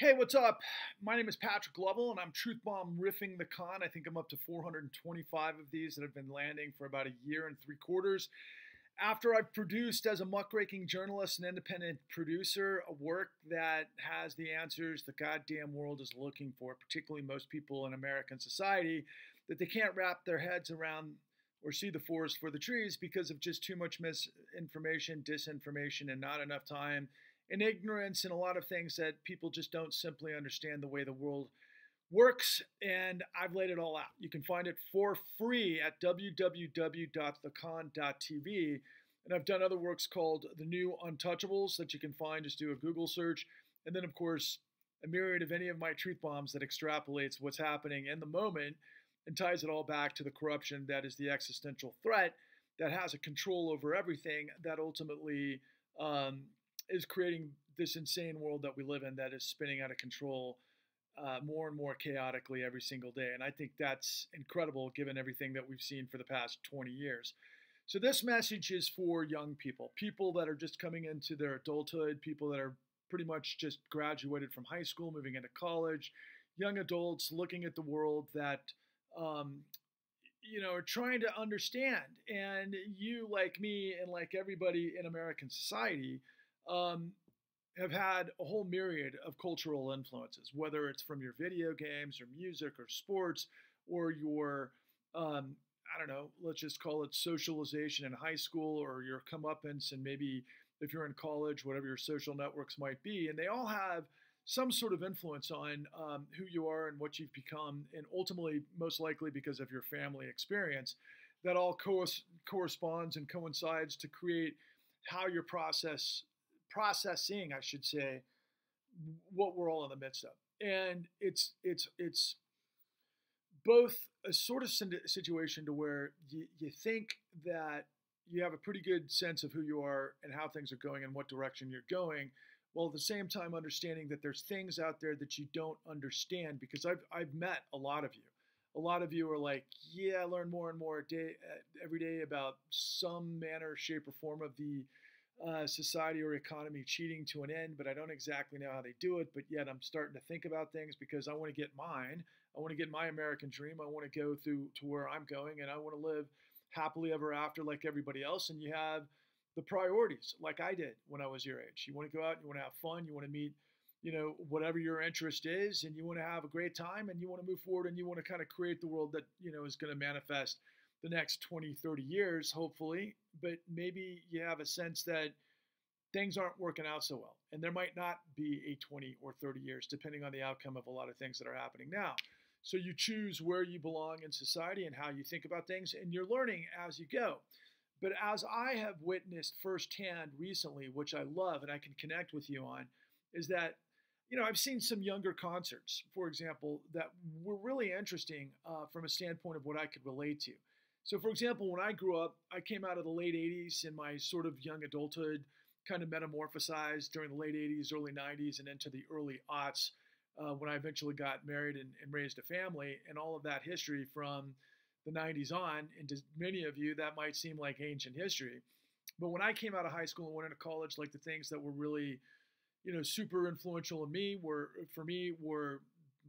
Hey, what's up? My name is Patrick Lovell, and I'm Truth Bomb Riffing the Con. I think I'm up to 425 of these that have been landing for about a year and three quarters. After I've produced as a muckraking journalist and independent producer a work that has the answers the goddamn world is looking for, particularly most people in American society, that they can't wrap their heads around or see the forest for the trees because of just too much misinformation, disinformation, and not enough time and ignorance and a lot of things that people just don't simply understand the way the world works. And I've laid it all out. You can find it for free at www.thecon.tv. And I've done other works called The New Untouchables that you can find. Just do a Google search. And then, of course, a myriad of any of my truth bombs that extrapolates what's happening in the moment and ties it all back to the corruption that is the existential threat that has a control over everything that ultimately um, is creating this insane world that we live in that is spinning out of control uh, more and more chaotically every single day. And I think that's incredible given everything that we've seen for the past 20 years. So, this message is for young people, people that are just coming into their adulthood, people that are pretty much just graduated from high school, moving into college, young adults looking at the world that, um, you know, are trying to understand. And you, like me, and like everybody in American society, um, have had a whole myriad of cultural influences, whether it's from your video games or music or sports or your, um, I don't know, let's just call it socialization in high school or your comeuppance and maybe if you're in college, whatever your social networks might be. And they all have some sort of influence on um, who you are and what you've become, and ultimately, most likely because of your family experience, that all co- corresponds and coincides to create how your process processing, I should say, what we're all in the midst of. And it's it's it's both a sort of situation to where you, you think that you have a pretty good sense of who you are and how things are going and what direction you're going, while at the same time understanding that there's things out there that you don't understand because I've I've met a lot of you. A lot of you are like, yeah, I learn more and more day uh, every day about some manner, shape, or form of the uh, society or economy cheating to an end, but I don't exactly know how they do it. But yet I'm starting to think about things because I want to get mine. I want to get my American dream. I want to go through to where I'm going, and I want to live happily ever after like everybody else. And you have the priorities, like I did when I was your age. You want to go out, you want to have fun, you want to meet, you know, whatever your interest is, and you want to have a great time, and you want to move forward, and you want to kind of create the world that you know is going to manifest the next 20, 30 years, hopefully. But maybe you have a sense that things aren't working out so well. And there might not be a 20 or 30 years, depending on the outcome of a lot of things that are happening now. So you choose where you belong in society and how you think about things, and you're learning as you go. But as I have witnessed firsthand recently, which I love and I can connect with you on, is that you know, I've seen some younger concerts, for example, that were really interesting uh, from a standpoint of what I could relate to. So, for example, when I grew up, I came out of the late 80s in my sort of young adulthood, kind of metamorphosized during the late 80s, early 90s, and into the early aughts uh, when I eventually got married and, and raised a family, and all of that history from the 90s on. And to many of you, that might seem like ancient history. But when I came out of high school and went into college, like the things that were really, you know, super influential in me were, for me, were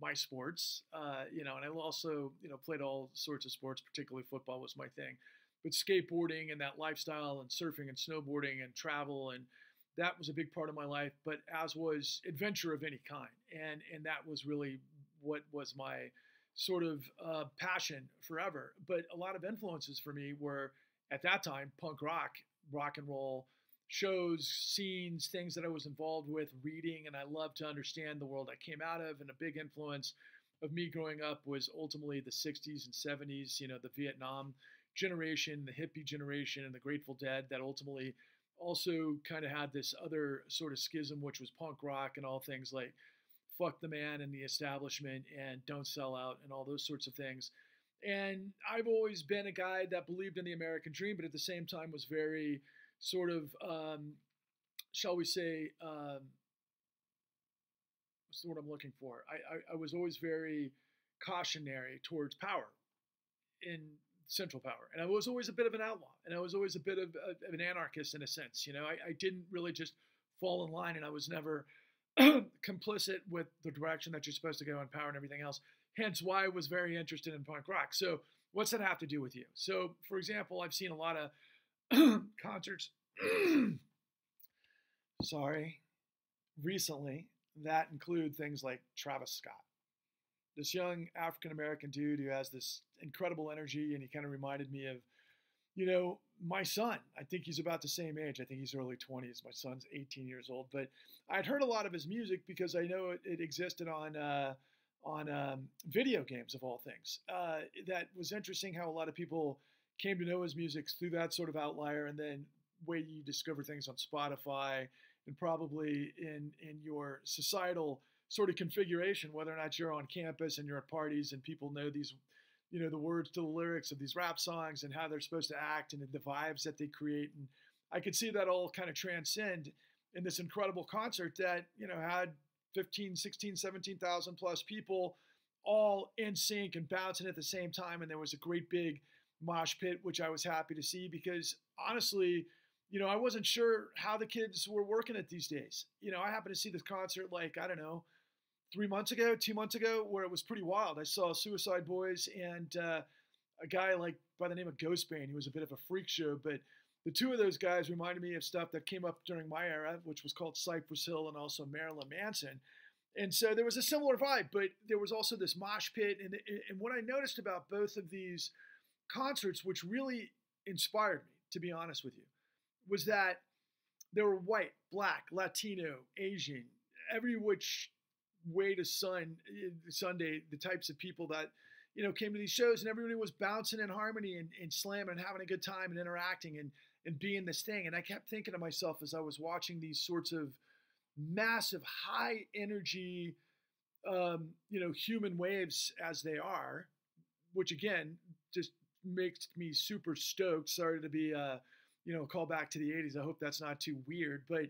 my sports, uh, you know, and I also, you know, played all sorts of sports, particularly football was my thing. But skateboarding and that lifestyle and surfing and snowboarding and travel and that was a big part of my life, but as was adventure of any kind. And and that was really what was my sort of uh, passion forever. But a lot of influences for me were at that time punk rock, rock and roll, shows, scenes, things that I was involved with, reading, and I love to understand the world I came out of. And a big influence of me growing up was ultimately the 60s and 70s, you know, the Vietnam generation, the hippie generation, and the Grateful Dead that ultimately also kind of had this other sort of schism, which was punk rock and all things like fuck the man and the establishment and don't sell out and all those sorts of things. And I've always been a guy that believed in the American dream, but at the same time was very sort of, um, shall we say, um, what's the word I'm looking for? I, I, I was always very cautionary towards power in central power. And I was always a bit of an outlaw and I was always a bit of, of an anarchist in a sense. You know, I, I, didn't really just fall in line and I was never complicit with the direction that you're supposed to go in power and everything else. Hence why I was very interested in punk rock. So, what's that have to do with you? So, for example, I've seen a lot of concerts. sorry, recently that include things like Travis Scott, this young African American dude who has this incredible energy, and he kind of reminded me of, you know, my son. I think he's about the same age. I think he's early 20s. My son's 18 years old, but I'd heard a lot of his music because I know it, it existed on. Uh, on um, video games of all things. Uh, that was interesting how a lot of people came to know his music through that sort of outlier, and then way you discover things on Spotify and probably in in your societal sort of configuration, whether or not you're on campus and you're at parties and people know these, you know, the words to the lyrics of these rap songs and how they're supposed to act and the vibes that they create. And I could see that all kind of transcend in this incredible concert that, you know, had 15, 16, 17,000 plus people all in sync and bouncing at the same time. And there was a great big mosh pit, which I was happy to see because honestly, you know, I wasn't sure how the kids were working it these days. You know, I happened to see this concert like, I don't know, three months ago, two months ago, where it was pretty wild. I saw Suicide Boys and uh, a guy like by the name of Ghostemane. He was a bit of a freak show, but the two of those guys reminded me of stuff that came up during my era, which was called Cypress Hill and also Marilyn Manson. And so there was a similar vibe, but there was also this mosh pit. And, and what I noticed about both of these concerts, which really inspired me, to be honest with you, was that there were white, black, Latino, Asian, every which way to sun eh, Sunday, the types of people that you know came to these shows, and everybody was bouncing in harmony and, and slamming and having a good time and interacting and and being this thing. And I kept thinking to myself as I was watching these sorts of massive, high energy, um, you know, human waves as they are, which again makes me super stoked. Sorry to be uh, you know, call back to the 80s. I hope that's not too weird, but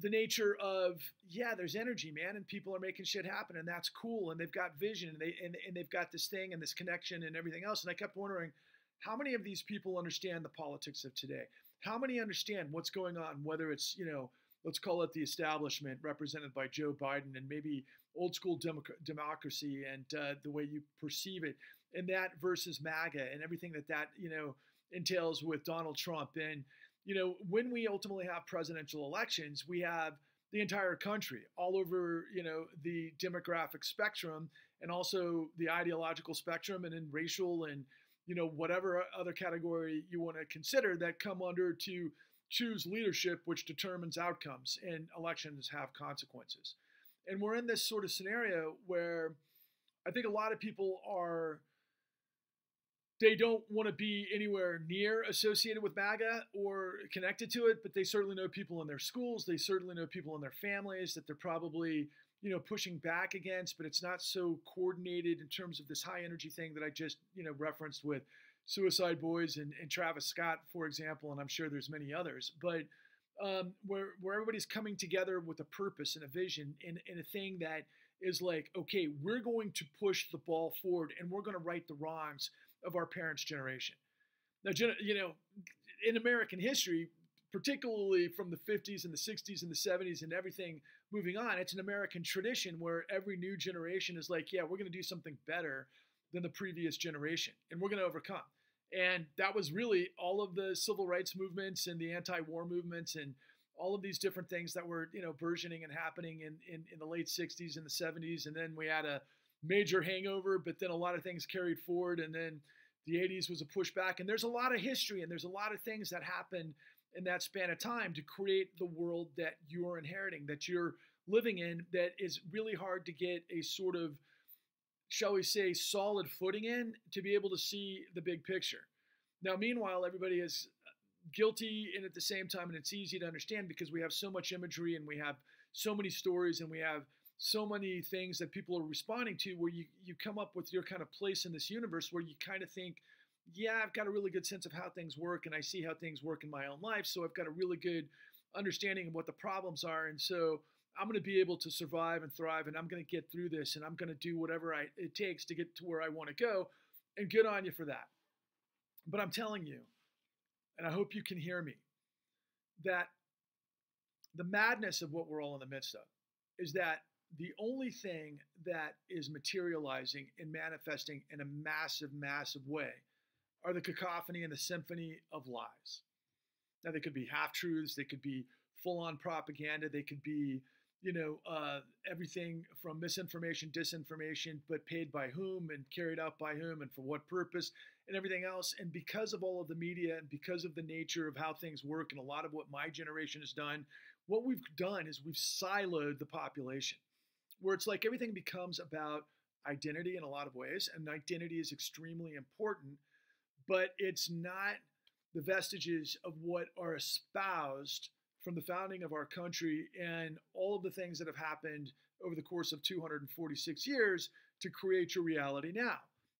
the nature of yeah, there's energy, man, and people are making shit happen, and that's cool, and they've got vision, and they and, and they've got this thing and this connection and everything else. And I kept wondering, how many of these people understand the politics of today? How many understand what's going on? Whether it's you know, let's call it the establishment represented by Joe Biden, and maybe old school democ- democracy and uh, the way you perceive it, and that versus MAGA and everything that that you know entails with Donald Trump. And, you know, when we ultimately have presidential elections, we have the entire country all over, you know, the demographic spectrum and also the ideological spectrum and in racial and, you know, whatever other category you want to consider that come under to choose leadership, which determines outcomes, and elections have consequences. And we're in this sort of scenario where I think a lot of people are they don't want to be anywhere near associated with MAGA or connected to it, but they certainly know people in their schools. They certainly know people in their families that they're probably, you know, pushing back against, but it's not so coordinated in terms of this high energy thing that I just, you know, referenced with Suicide Boys and, and Travis Scott, for example, and I'm sure there's many others. But um, where, where everybody's coming together with a purpose and a vision and, and a thing that is like, okay, we're going to push the ball forward and we're going to right the wrongs of our parents' generation. Now, you know, in American history, particularly from the 50s and the 60s and the 70s and everything moving on, it's an American tradition where every new generation is like, yeah, we're going to do something better than the previous generation and we're going to overcome. And that was really all of the civil rights movements and the anti-war movements and all of these different things that were, you know, burgeoning and happening in, in, in the late 60s and the 70s. And then we had a major hangover, but then a lot of things carried forward. And then the 80s was a pushback. And there's a lot of history and there's a lot of things that happened in that span of time to create the world that you're inheriting, that you're living in, that is really hard to get a sort of, shall we say, solid footing in to be able to see the big picture. Now, meanwhile, everybody is guilty and at the same time, and it's easy to understand because we have so much imagery and we have so many stories and we have so many things that people are responding to where you, you come up with your kind of place in this universe where you kind of think, yeah, I've got a really good sense of how things work and I see how things work in my own life. So I've got a really good understanding of what the problems are. And so I'm going to be able to survive and thrive and I'm going to get through this and I'm going to do whatever I, it takes to get to where I want to go. And good on you for that. But I'm telling you, and I hope you can hear me, that the madness of what we're all in the midst of, is that the only thing that is materializing and manifesting in a massive, massive way are the cacophony and the symphony of lies. Now, they could be half truths, they could be full on propaganda, they could be, you know, uh, everything from misinformation, disinformation, but paid by whom and carried out by whom and for what purpose and everything else. And because of all of the media and because of the nature of how things work and a lot of what my generation has done, what we've done is we've siloed the population where it's like everything becomes about identity in a lot of ways, and identity is extremely important, but it's not the vestiges of what are espoused from the founding of our country and all of the things that have happened over the course of 246 years to create your reality now.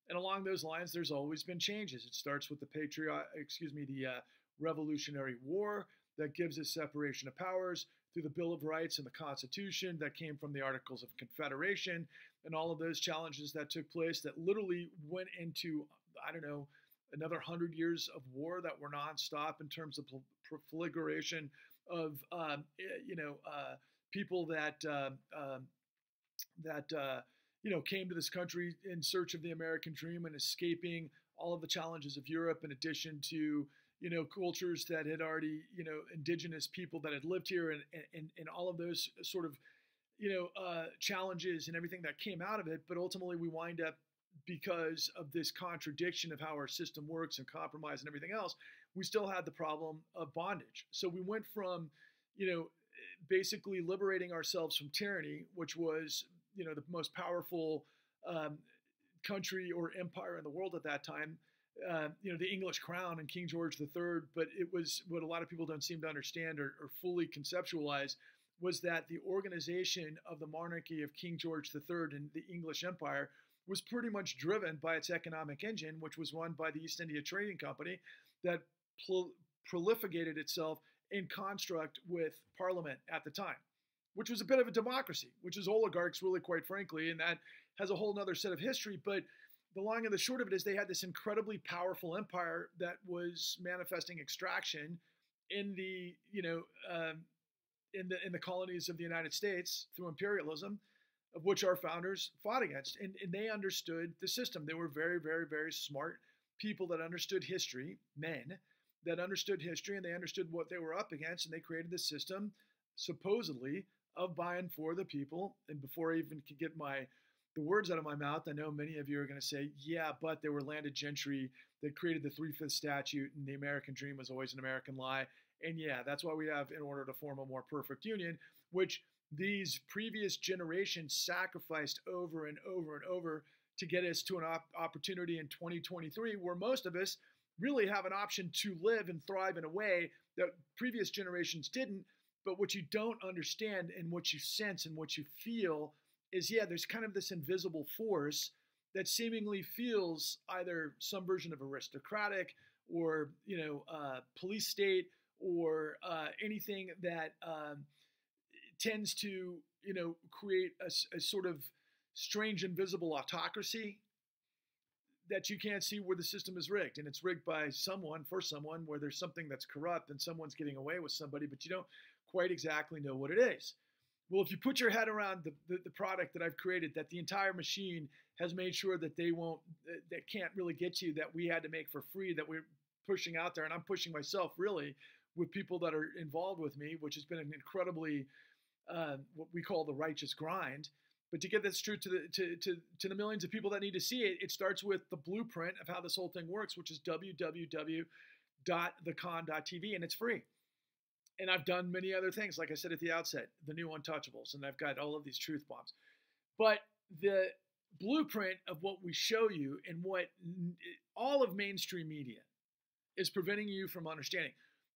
And along those lines, there's always been changes. It starts with the patriot, excuse me, the uh, Revolutionary War that gives us separation of powers through the Bill of Rights and the Constitution that came from the Articles of Confederation and all of those challenges that took place that literally went into, I don't know, another hundred years of war that were nonstop in terms of proliferation of, um, eh, you know, uh, people that uh, uh, that uh, you know came to this country in search of the American dream and escaping all of the challenges of Europe, in addition to you know, cultures that had already, you know, indigenous people that had lived here and, and, and all of those sort of, you know, uh, challenges and everything that came out of it. But ultimately, we wind up because of this contradiction of how our system works and compromise and everything else, we still had the problem of bondage. So we went from, you know, basically liberating ourselves from tyranny, which was, you know, the most powerful um, country or empire in the world at that time, uh, you know, the English crown and King George III, but it was what a lot of people don't seem to understand or, or fully conceptualize was that the organization of the monarchy of King George III and the English Empire was pretty much driven by its economic engine, which was run by the East India Trading Company that prol- prolificated itself in construct with Parliament at the time, which was a bit of a democracy, which is oligarchs, really, quite frankly, and that has a whole other set of history. But the long and the short of it is they had this incredibly powerful empire that was manifesting extraction in the you know um, in the in the colonies of the United States through imperialism, of which our founders fought against, and, and they understood the system. They were very very very smart people that understood history, men that understood history, and they understood what they were up against, and they created this system supposedly of by and for the people. And before I even could get my the words out of my mouth, I know many of you are going to say, yeah, but there were landed gentry that created the Three Fifths Statute, and the American dream was always an American lie. And yeah, that's why we have, in order to form a more perfect union, which these previous generations sacrificed over and over and over to get us to an op- opportunity in 2023 where most of us really have an option to live and thrive in a way that previous generations didn't. But what you don't understand and what you sense and what you feel is yeah, there's kind of this invisible force that seemingly feels either some version of aristocratic or you know uh, police state or uh, anything that um, tends to you know create a, a, sort of strange invisible autocracy that you can't see where the system is rigged. And it's rigged by someone for someone where there's something that's corrupt and someone's getting away with somebody but you don't quite exactly know what it is well, if you put your head around the, the, the, product that I've created, that the entire machine has made sure that they won't, that can't really get you, that we had to make for free, that we're pushing out there, and I'm pushing myself really with people that are involved with me, which has been an incredibly uh, what we call the righteous grind. But to get this truth to the to, to, to the millions of people that need to see it, it starts with the blueprint of how this whole thing works, which is www.thecon.tv, and it's free and I've done many other things, like I said at the outset, the new Untouchables, and I've got all of these truth bombs. But the blueprint of what we show you and what all of mainstream media is preventing you from understanding.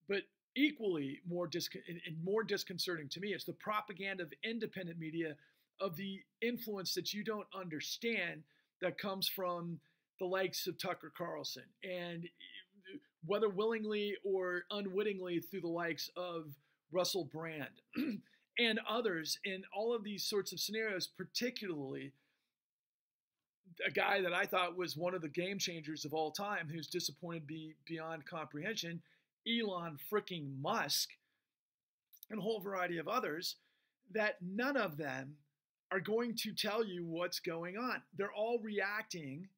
But equally more and more disconcerting to me is the propaganda of independent media of the influence that you don't understand that comes from the likes of Tucker Carlson and whether willingly or unwittingly through the likes of Russell Brand and others in all of these sorts of scenarios, particularly a guy that I thought was one of the game changers of all time, who's disappointed be, beyond comprehension, Elon freaking Musk, and a whole variety of others that none of them are going to tell you what's going on. They're all reacting.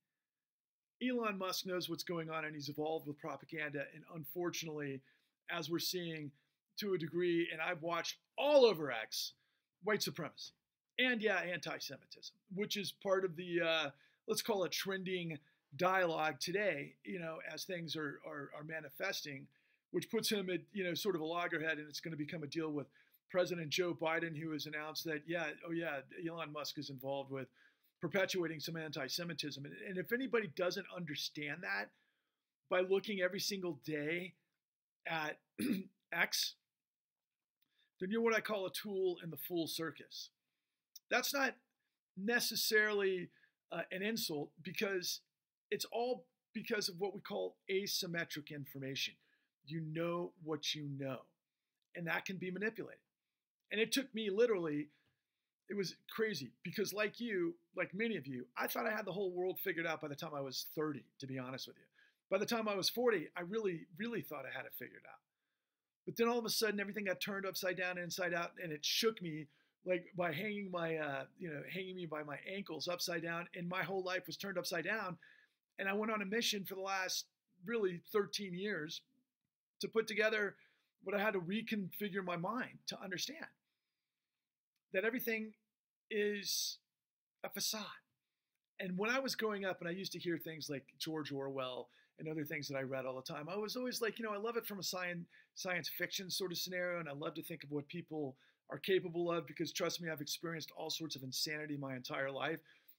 Elon Musk knows what's going on and he's evolved with propaganda. And unfortunately, as we're seeing to a degree, and I've watched all over X, white supremacy and yeah, anti Semitism, which is part of the, uh, let's call it trending dialogue today, you know, as things are, are, are manifesting, which puts him at, you know, sort of a loggerhead and it's going to become a deal with President Joe Biden, who has announced that, yeah, oh yeah, Elon Musk is involved with perpetuating some anti-Semitism. And, and if anybody doesn't understand that, by looking every single day at X, then you're what I call a tool in the fool circus. That's not necessarily uh, an insult because it's all because of what we call asymmetric information. You know what you know, and that can be manipulated. And it took me literally, it was crazy because, like you, like many of you, I thought I had the whole world figured out by the time I was 30, to be honest with you. By the time I was 40, I really, really thought I had it figured out. But then all of a sudden, everything got turned upside down inside out, and it shook me like by hanging my, uh, you know, hanging me by my ankles upside down, and my whole life was turned upside down. And I went on a mission for the last really 13 years to put together what I had to reconfigure my mind to understand that everything is a facade. And when I was growing up and I used to hear things like George Orwell and other things that I read all the time, I was always like, you know, I love it from a science science fiction sort of scenario, and I love to think of what people are capable of because trust me, I've experienced all sorts of insanity my entire life,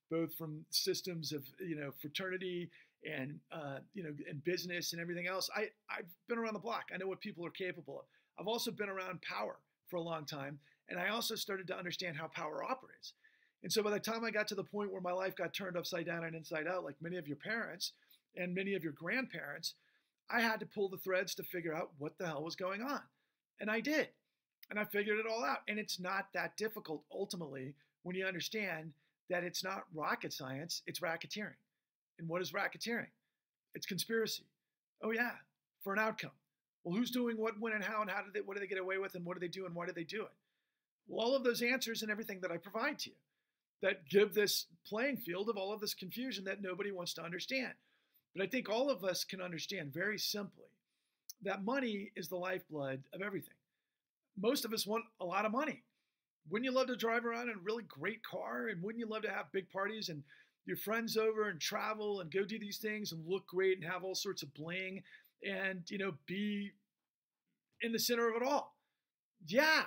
both from systems of you know fraternity and uh, you know and business and everything else. I I've been around the block. I know what people are capable of. I've also been around power for a long time, and I also started to understand how power operates. And so by the time I got to the point where my life got turned upside down and inside out, like many of your parents and many of your grandparents, I had to pull the threads to figure out what the hell was going on. And I did. And I figured it all out. And it's not that difficult ultimately when you understand that it's not rocket science, it's racketeering. And what is racketeering? It's conspiracy. Oh, yeah, for an outcome. Well, who's doing what, when, and how, and how did they, what do they get away with, and what do they do, and why do they do it? All of those answers and everything that I provide to you that give this playing field of all of this confusion that nobody wants to understand. But I think all of us can understand very simply that money is the lifeblood of everything. Most of us want a lot of money. Wouldn't you love to drive around in a really great car? And wouldn't you love to have big parties and your friends over and travel and go do these things and look great and have all sorts of bling and, you know, be in the center of it all? Yeah,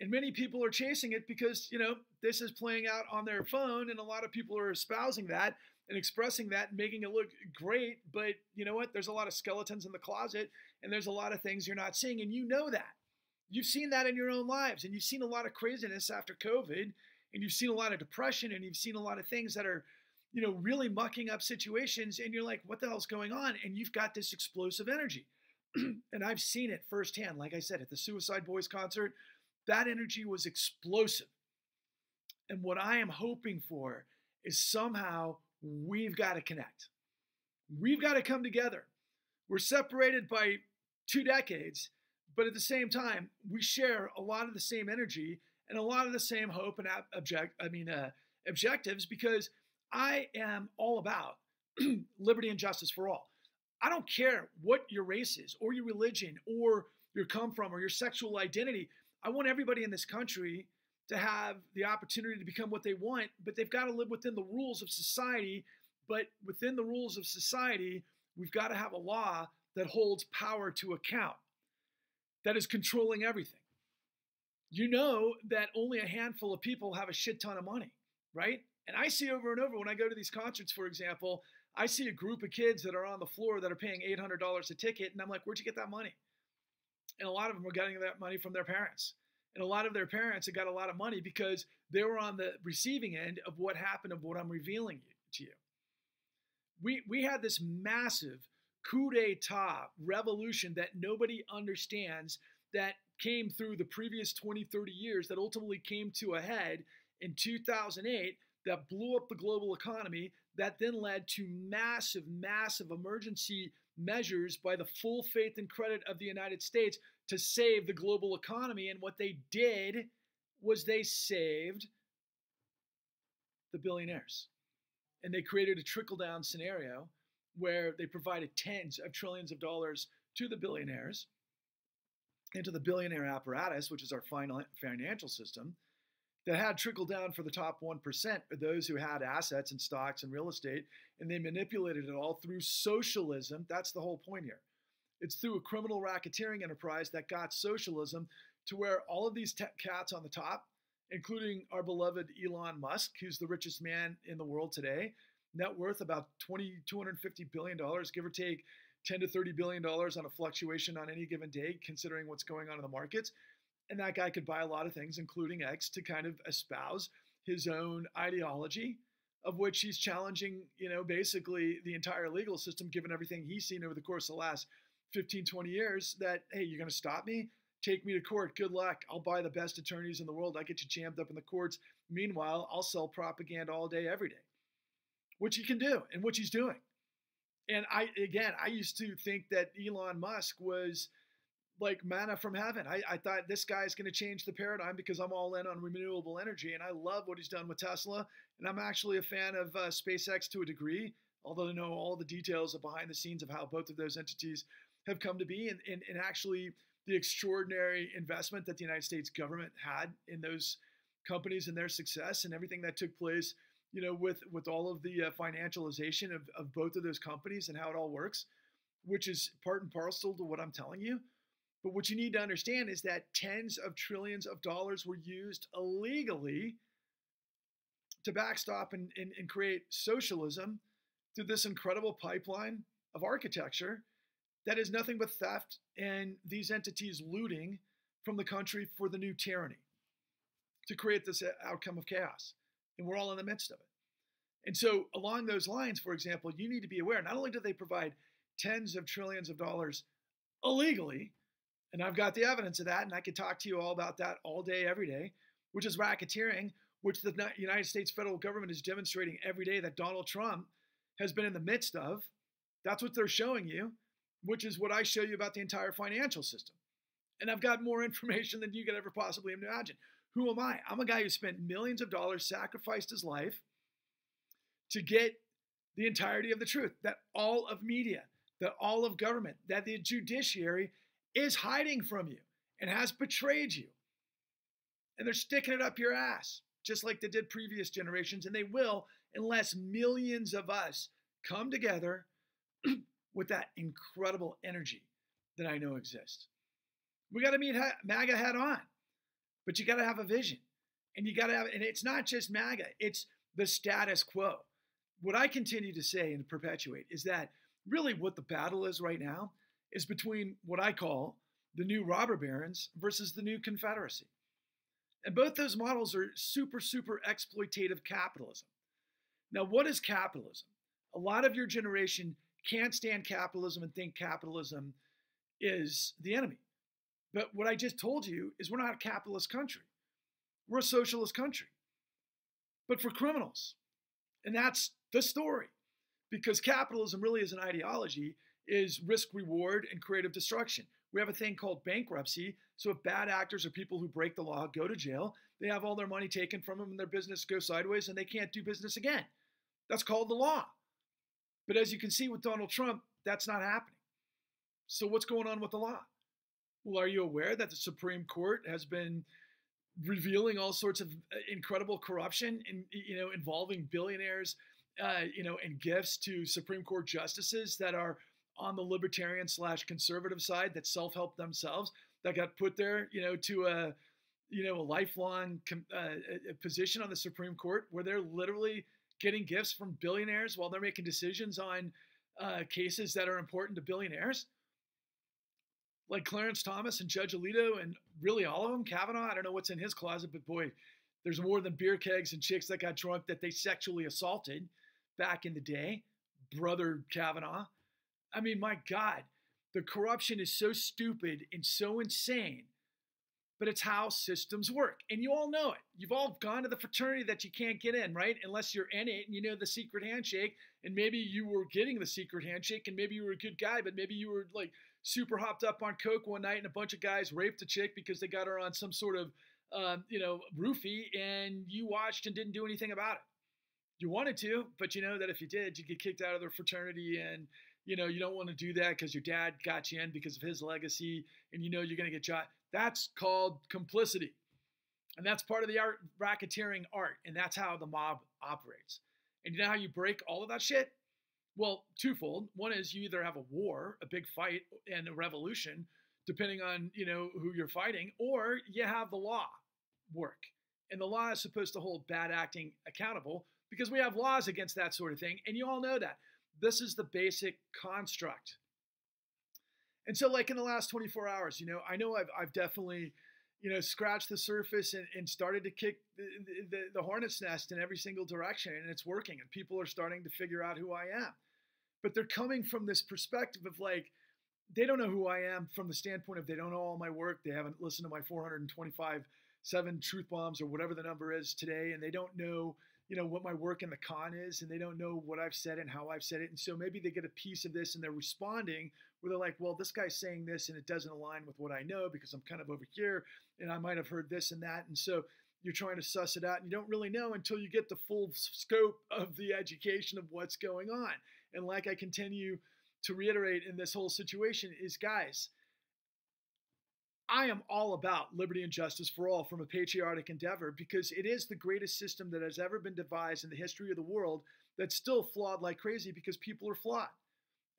and many people are chasing it because, you know, this is playing out on their phone, and a lot of people are espousing that and expressing that and making it look great. But you know what? There's a lot of skeletons in the closet, and there's a lot of things you're not seeing, and you know that. You've seen that in your own lives, and you've seen a lot of craziness after COVID, and you've seen a lot of depression, and you've seen a lot of things that are, you know, really mucking up situations, and you're like, what the hell's going on? And you've got this explosive energy. and I've seen it firsthand, like I said, at the Suicide Boys concert that energy was explosive. And what I am hoping for is somehow we've got to connect. We've got to come together. We're separated by two decades, but at the same time, we share a lot of the same energy and a lot of the same hope and object I mean uh, objectives because I am all about liberty and justice for all. I don't care what your race is or your religion or your come from or your sexual identity. I want everybody in this country to have the opportunity to become what they want, but they've got to live within the rules of society. But within the rules of society, we've got to have a law that holds power to account, that is controlling everything. You know that only a handful of people have a shit ton of money, right? And I see over and over when I go to these concerts, for example, I see a group of kids that are on the floor that are paying $800 a ticket, and I'm like, where'd you get that money? And a lot of them were getting that money from their parents. And a lot of their parents had got a lot of money because they were on the receiving end of what happened of what I'm revealing to you. We, we had this massive coup d'etat revolution that nobody understands that came through the previous 20, 30 years that ultimately came to a head in 2008 that blew up the global economy, that then led to massive, massive emergency measures by the full faith and credit of the United States to save the global economy. And what they did was they saved the billionaires. And they created a trickle down scenario where they provided tens of trillions of dollars to the billionaires into the billionaire apparatus, which is our final financial system, that had trickled down for the top 1% or those who had assets and stocks and real estate, and they manipulated it all through socialism. That's the whole point here. It's through a criminal racketeering enterprise that got socialism to where all of these te- cats on the top, including our beloved Elon Musk, who's the richest man in the world today, net worth about 20, 250 billion dollars, give or take 10 to 30 billion dollars on a fluctuation on any given day, considering what's going on in the markets. And that guy could buy a lot of things, including X, to kind of espouse his own ideology, of which he's challenging, you know, basically the entire legal system, given everything he's seen over the course of the last 15, 20 years. That, hey, you're going to stop me? Take me to court. Good luck. I'll buy the best attorneys in the world. I get you jammed up in the courts. Meanwhile, I'll sell propaganda all day, every day, which he can do and which he's doing. And I, again, I used to think that Elon Musk was like manna from heaven. I, I thought this guy is going to change the paradigm because I'm all in on renewable energy, and I love what he's done with Tesla. And I'm actually a fan of uh, SpaceX to a degree, although I know all the details of behind the scenes of how both of those entities have come to be, and, and, and actually the extraordinary investment that the United States government had in those companies and their success and everything that took place you know, with with all of the uh, financialization of, of both of those companies and how it all works, which is part and parcel to what I'm telling you. But what you need to understand is that tens of trillions of dollars were used illegally to backstop and, and, and create socialism through this incredible pipeline of architecture that is nothing but theft and these entities looting from the country for the new tyranny to create this uh, outcome of chaos and we're all in the midst of it. And so, along those lines, for example, you need to be aware not only do they provide tens of trillions of dollars illegally, and I've got the evidence of that, and I could talk to you all about that all day, every day, which is racketeering, which the United States federal government is demonstrating every day that Donald Trump has been in the midst of. That's what they're showing you, which is what I show you about the entire financial system. And I've got more information than you could ever possibly imagine. Who am I? I'm a guy who spent millions of dollars, sacrificed his life to get the entirety of the truth, that all of media, that all of government, that the judiciary is hiding from you and has betrayed you. And they're sticking it up your ass, just like they did previous generations, and they will unless millions of us come together with that incredible energy that I know exists. We got to meet MAGA head on. But you got to have a vision. And you got to have, and it's not just MAGA, it's the status quo. What I continue to say and perpetuate is that really what the battle is right now is between what I call the new robber barons versus the new Confederacy. And both those models are super, super exploitative capitalism. Now, what is capitalism? A lot of your generation can't stand capitalism and think capitalism is the enemy. But what I just told you is we're not a capitalist country. We're a socialist country. But for criminals. And that's the story. Because capitalism really is an ideology is risk reward and creative destruction. We have a thing called bankruptcy. So if bad actors or people who break the law go to jail, they have all their money taken from them and their business goes sideways and they can't do business again. That's called the law. But as you can see with Donald Trump, that's not happening. So what's going on with the law? Well, are you aware that the Supreme Court has been revealing all sorts of uh, incredible corruption in you know involving billionaires uh, you know and gifts to Supreme Court justices that are on the libertarian slash conservative side that self-help themselves that got put there you know to a you know a lifelong uh, position on the Supreme Court where they're literally getting gifts from billionaires while they're making decisions on uh, cases that are important to billionaires like Clarence Thomas and Judge Alito and really all of them. Kavanaugh, I don't know what's in his closet, but boy, there's more than beer kegs and chicks that got drunk that they sexually assaulted back in the day. Brother Kavanaugh. I mean, my God, the corruption is so stupid and so insane, but it's how systems work. And you all know it. You've all gone to the fraternity that you can't get in, right? Unless you're in it and you know the secret handshake. And maybe you were getting the secret handshake and maybe you were a good guy, but maybe you were like super hopped up on coke one night and a bunch of guys raped a chick because they got her on some sort of um, you know, roofie and you watched and didn't do anything about it. You wanted to, but you know that if you did, you get kicked out of the fraternity and you know you don't want to do that because your dad got you in because of his legacy and you know you're going to get shot. That's called complicity. And that's part of the art racketeering art, and that's how the mob operates. And you know how you break all of that shit? Well, twofold. One is you either have a war, a big fight, and a revolution, depending on you know who you're fighting, or you have the law work. And the law is supposed to hold bad acting accountable because we have laws against that sort of thing, and you all know that. This is the basic construct. And so, like in the last 24 hours, you know, I know I've, I've definitely, you know, scratched the surface and, and started to kick the, the, the hornet's nest in every single direction, and it's working, and people are starting to figure out who I am. But they're coming from this perspective of like, they don't know who I am from the standpoint of they don't know all my work. They haven't listened to my 425 seven truth bombs or whatever the number is today, and they don't know, you know, what my work in the con is, and they don't know what I've said and how I've said it. And so maybe they get a piece of this and they're responding where they're like, well, this guy's saying this and it doesn't align with what I know because I'm kind of over here and I might have heard this and that. And so you're trying to suss it out and you don't really know until you get the full scope of the education of what's going on. And like I continue to reiterate in this whole situation is guys, I am all about liberty and justice for all from a patriotic endeavor because it is the greatest system that has ever been devised in the history of the world that's still flawed like crazy because people are flawed.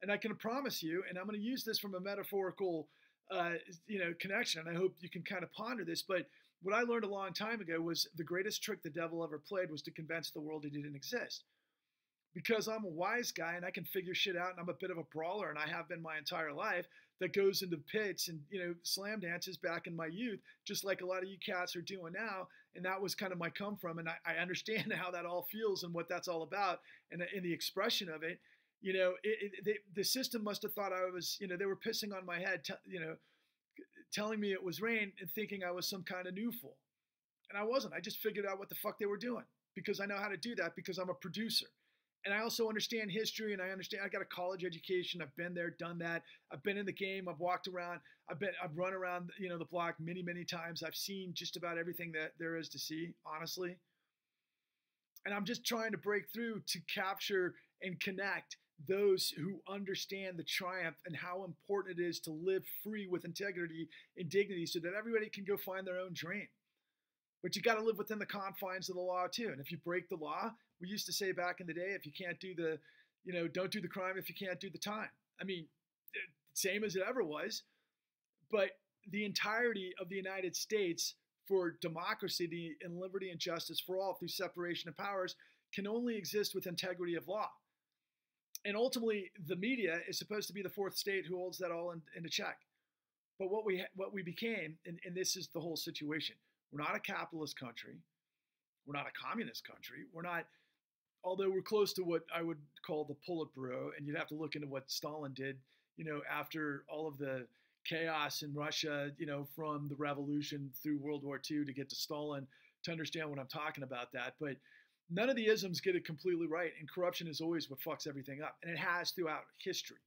And I can promise you, and I'm going to use this from a metaphorical, uh, you know, connection. And I hope you can kind of ponder this. But what I learned a long time ago was the greatest trick the devil ever played was to convince the world he didn't exist because I'm a wise guy and I can figure shit out and I'm a bit of a brawler and I have been my entire life that goes into pits and you know slam dances back in my youth just like a lot of you cats are doing now. And that was kind of my come from. And I, I understand how that all feels and what that's all about. And in the expression of it you know it, it, they, the system must have thought I was you know they were pissing on my head you know telling me it was rain and thinking I was some kind of new fool. And I wasn't. I just figured out what the fuck they were doing because I know how to do that because I'm a producer and I also understand history and I understand I got a college education. I've been there, done that. I've been in the game. I've walked around. I've been I've run around, you know, the block many, many times. I've seen just about everything that there is to see, honestly. And I'm just trying to break through to capture and connect those who understand the triumph and how important it is to live free with integrity and dignity so that everybody can go find their own dream. But you got to live within the confines of the law too. And if you break the law, we used to say back in the day, if you can't do the, you know, don't do the crime if you can't do the time. I mean, eh, same as it ever was. But the entirety of the United States for democracy and liberty and justice for all through separation of powers can only exist with integrity of law. And ultimately, the media is supposed to be the fourth estate who holds that all in, in check. But what we what we became, and, and this is the whole situation. We're not a capitalist country. We're not a communist country. We're not although we're close to what I would call the Politburo, and you'd have to look into what Stalin did, you know, after all of the chaos in Russia, you know, from the revolution through World War II to get to Stalin to understand what I'm talking about that. But none of the isms get it completely right, and corruption is always what fucks everything up, and it has throughout history.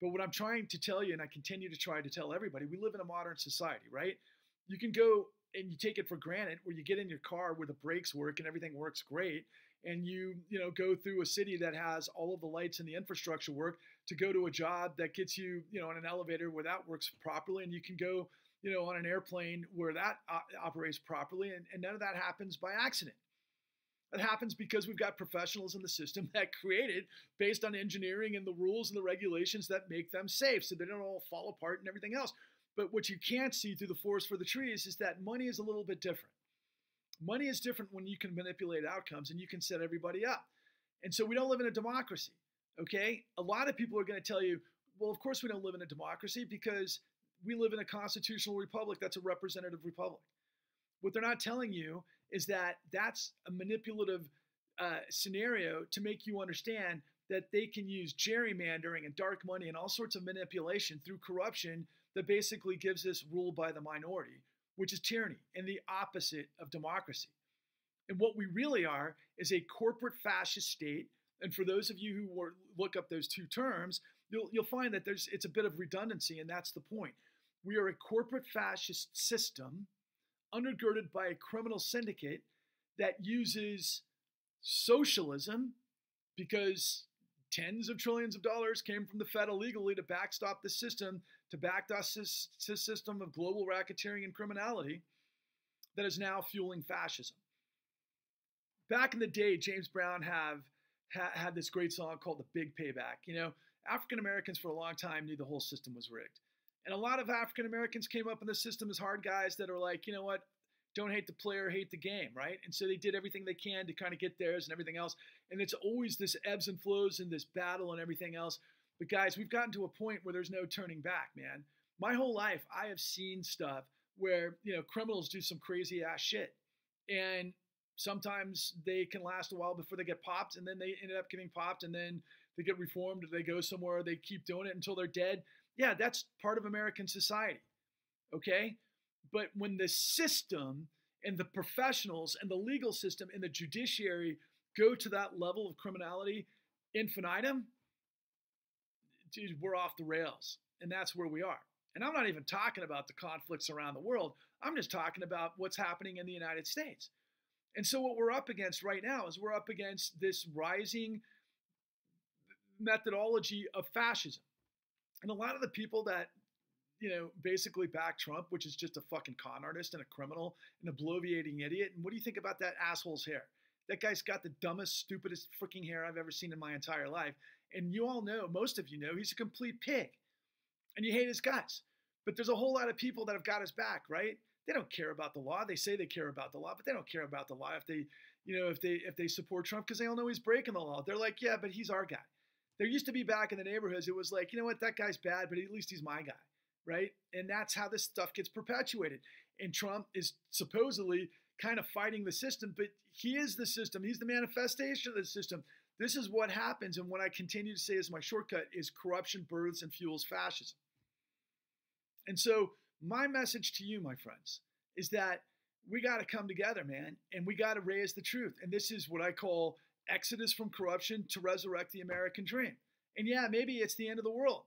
But what I'm trying to tell you, and I continue to try to tell everybody, we live in a modern society, right? You can go and you take it for granted where you get in your car where the brakes work and everything works great and you you know go through a city that has all of the lights and the infrastructure work to go to a job that gets you you know on an elevator where that works properly and you can go you know on an airplane where that uh, operates properly and, and none of that happens by accident. It happens because we've got professionals in the system that created based on engineering and the rules and the regulations that make them safe so they don't all fall apart and everything else. But what you can't see through the forest for the trees is that money is a little bit different Money is different when you can manipulate outcomes and you can set everybody up. And so we don't live in a democracy. Okay? A lot of people are going to tell you, well, of course we don't live in a democracy because we live in a constitutional republic that's a representative republic. What they're not telling you is that that's a manipulative uh, scenario to make you understand that they can use gerrymandering and dark money and all sorts of manipulation through corruption that basically gives us rule by the minority which is tyranny and the opposite of democracy. And what we really are is a corporate fascist state. And for those of you who were, look up those two terms, you'll, you'll find that there's it's a bit of redundancy, and that's the point. We are a corporate fascist system undergirded by a criminal syndicate that uses socialism because tens of trillions of dollars came from the Fed illegally to backstop the system, to backstop this system of global racketeering and criminality that is now fueling fascism. Back in the day, James Brown have ha, had this great song called "The Big Payback." You know, African Americans for a long time knew the whole system was rigged, and a lot of African Americans came up in the system as hard guys that are like, you know what, don't hate the player, hate the game, right? And so they did everything they can to kind of get theirs and everything else. And it's always this ebbs and flows and this battle and everything else. But guys, we've gotten to a point where there's no turning back, man. My whole life, I have seen stuff where, you know, criminals do some crazy ass shit. And sometimes they can last a while before they get popped and then they ended up getting popped and then they get reformed or they go somewhere, they keep doing it until they're dead. Yeah, that's part of American society. Okay? But when the system and the professionals and the legal system and the judiciary go to that level of criminality infinitum, dude, we're off the rails. And that's where we are. And I'm not even talking about the conflicts around the world. I'm just talking about what's happening in the United States. And so, what we're up against right now is we're up against this rising methodology of fascism. And a lot of the people that you know, basically back Trump, which is just a fucking con artist and a criminal and a bloviating idiot. And what do you think about that asshole's hair? That guy's got the dumbest, stupidest freaking hair I've ever seen in my entire life. And you all know, most of you know, he's a complete pig. And you hate his guts. But there's a whole lot of people that have got his back, right? They don't care about the law. They say they care about the law, but they don't care about the law if they, you know, if they if they support Trump because they all know he's breaking the law. They're like, yeah, but he's our guy. There used to be back in the neighborhoods, it was like, you know what, that guy's bad, but at least he's my guy right? And that's how this stuff gets perpetuated. And Trump is supposedly kind of fighting the system, but he is the system. He's the manifestation of the system. This is what happens. And what I continue to say is my shortcut is corruption births and fuels fascism. And so, my message to you, my friends, is that we got to come together, man, and we got to raise the truth. And this is what I call exodus from corruption to resurrect the American dream. And yeah, maybe it's the end of the world.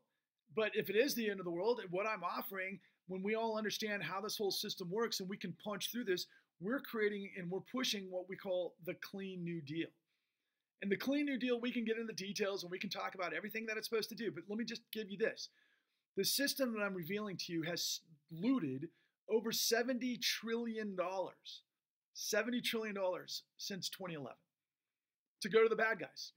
But if it is the end of the world, what I'm offering, when we all understand how this whole system works and we can punch through this, we're creating and we're pushing what we call the Clean New Deal. And the Clean New Deal, we can get into the details and we can talk about everything that it's supposed to do. But let me just give you this the system that I'm revealing to you has looted over $70 trillion, $70 trillion since 2011 to go to the bad guys.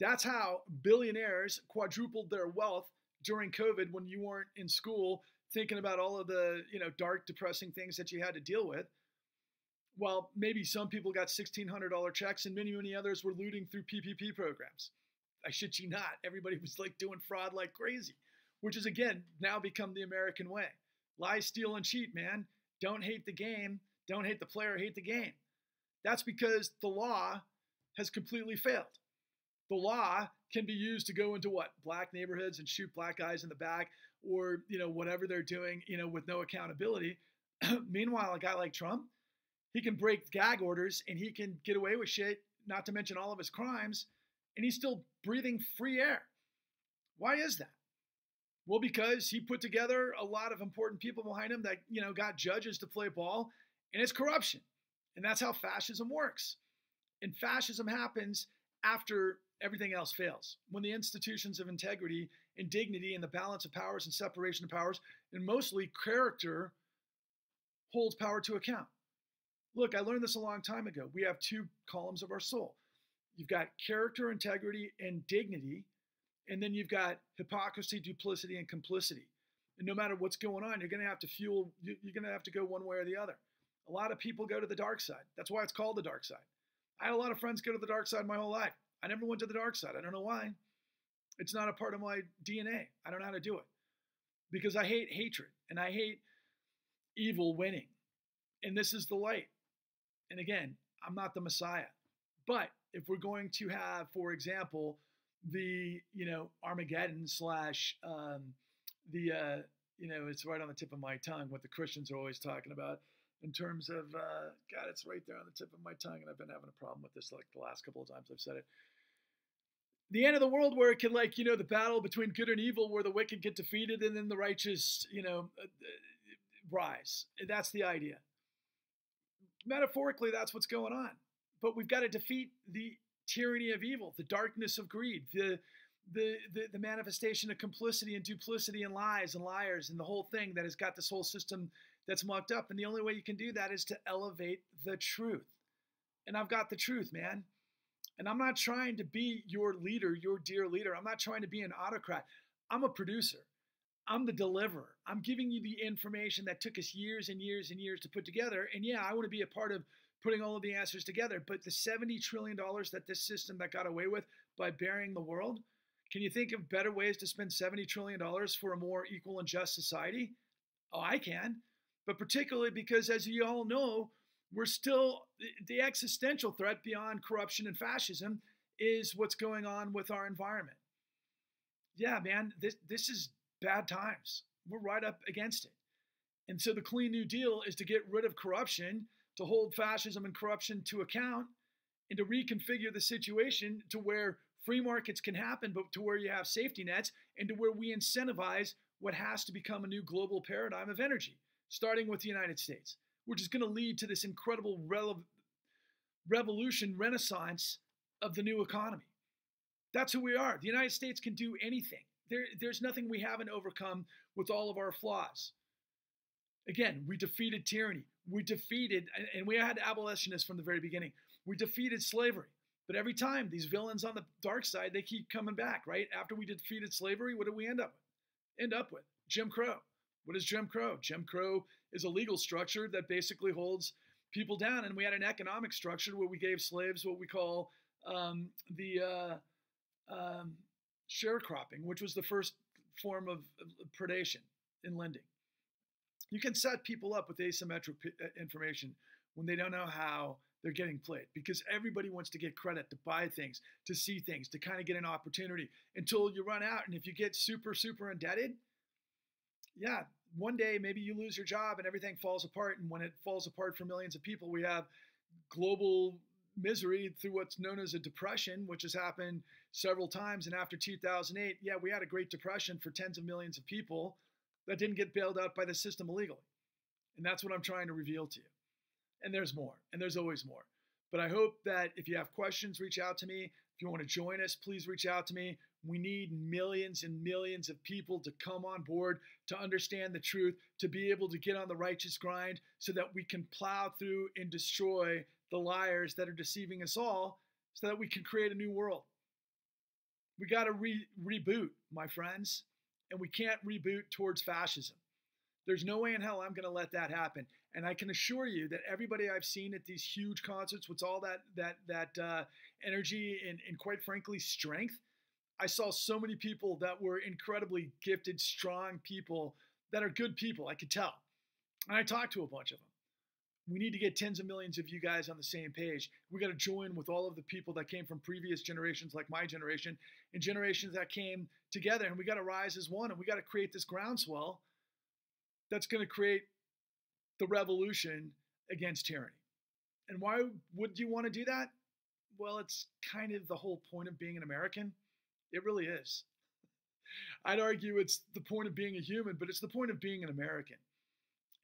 That's how billionaires quadrupled their wealth during COVID when you weren't in school thinking about all of the, you know, dark, depressing things that you had to deal with. Well, maybe some people got $1,600 checks and many, many others were looting through PPP programs. I shit you not. Everybody was like doing fraud like crazy, which is again now become the American way. Lie, steal, and cheat, man. Don't hate the game. Don't hate the player, hate the game. That's because the law has completely failed. The law can be used to go into what? Black neighborhoods and shoot black guys in the back or you know whatever they're doing you know with no accountability. Meanwhile a guy like trump he can break gag orders and he can get away with shit not to mention all of his crimes and he's still breathing free air. Why is that? Well because he put together a lot of important people behind him that you know got judges to play ball and it's corruption and that's how fascism works. And fascism happens after everything else fails. When the institutions of integrity and dignity and the balance of powers and separation of powers, and mostly character, holds power to account. Look, I learned this a long time ago. We have two columns of our soul. You've got character, integrity, and dignity, and then you've got hypocrisy, duplicity, and complicity. And no matter what's going on, you're going to have to fuel, you're going to have to go one way or the other. A lot of people go to the dark side. That's why it's called the dark side. I had a lot of friends go to the dark side my whole life. I never went to the dark side. I don't know why. It's not a part of my DNA. I don't know how to do it because I hate hatred and I hate evil winning. And this is the light. And again, I'm not the Messiah. But if we're going to have, for example, the you know Armageddon slash um, the uh, you know it's right on the tip of my tongue what the Christians are always talking about in terms of uh, God, it's right there on the tip of my tongue, and I've been having a problem with this like the last couple of times I've said it. The end of the world, where it can like you know the battle between good and evil, where the wicked get defeated and then the righteous you know uh, uh rise. That's the idea. Metaphorically, that's what's going on. But we've got to defeat the tyranny of evil, the darkness of greed, the the, the, the manifestation of complicity and duplicity and lies and liars and the whole thing that has got this whole system that's mucked up. And the only way you can do that is to elevate the truth. And I've got the truth, man. And I'm not trying to be your leader, your dear leader. I'm not trying to be an autocrat. I'm a producer. I'm the deliverer. I'm giving you the information that took us years and years and years to put together. And yeah, I want to be a part of putting all of the answers together. But the $70 trillion that this system that got away with by burying the world, can you think of better ways to spend $70 trillion for a more equal and just society? Oh, I can. But particularly because, as you all know, we're still, the existential threat beyond corruption and fascism is what's going on with our environment. Yeah, man, this, this is bad times. We're right up against it. And so the Clean New Deal is to get rid of corruption, to hold fascism and corruption to account, and to reconfigure the situation to where free markets can happen, but to where you have safety nets and to where we incentivize what has to become a new global paradigm of energy, starting with the United States, which is going to lead to this incredible revolution, renaissance of the new economy. That's who we are. The United States can do anything. There, there's nothing we haven't overcome with all of our flaws. Again, we defeated tyranny. We defeated, and we had abolitionists from the very beginning. We defeated slavery. But every time these villains on the dark side, they keep coming back, right? After we defeated slavery, what did we end up with? End up with Jim Crow. What is Jim Crow? Jim Crow is a legal structure that basically holds people down. And we had an economic structure where we gave slaves what we call um, the uh, um, sharecropping, which was the first form of, predation in lending. You can set people up with asymmetric uh, information when they don't know how they're getting played because everybody wants to get credit, to buy things, to see things, to kind of get an opportunity until you run out. And if you get super, super indebted, yeah, one day maybe you lose your job and everything falls apart. And when it falls apart for millions of people, we have global misery through what's known as a depression, which has happened several times. And after 2008, yeah, we had a Great Depression for tens of millions of people that didn't get bailed out by the system illegally. And that's what I'm trying to reveal to you. And there's more, and there's always more. But I hope that if you have questions, reach out to me. If you want to join us, please reach out to me. We need millions and millions of people to come on board, to understand the truth, to be able to get on the righteous grind so that we can plow through and destroy the liars that are deceiving us all so that we can create a new world. We got to re- reboot, my friends, and we can't reboot towards fascism. There's no way in hell I'm going to let that happen. And I can assure you that everybody I've seen at these huge concerts with all that that that uh, energy and, and quite frankly strength, I saw so many people that were incredibly gifted, strong people that are good people. I could tell, and I talked to a bunch of them. We need to get tens of millions of you guys on the same page. We got to join with all of the people that came from previous generations, like my generation, and generations that came together. And we got to rise as one, and we got to create this groundswell that's going to create the revolution against tyranny. And why would you want to do that? Well, it's kind of the whole point of being an American. It really is. I'd argue it's the point of being a human, but it's the point of being an American.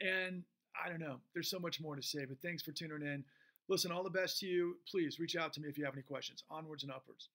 And I don't know, there's so much more to say, but thanks for tuning in. Listen, all the best to you. Please reach out to me if you have any questions. Onwards and upwards.